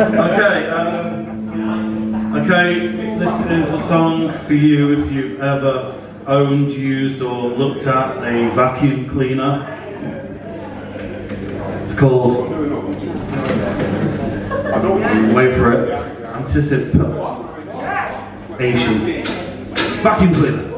okay, um, okay, this is a song for you if you've ever owned, used or looked at a vacuum cleaner. It's called... Wait for it. Anticipation. Vacuum cleaner.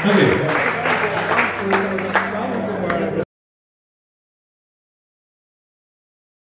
Thank you.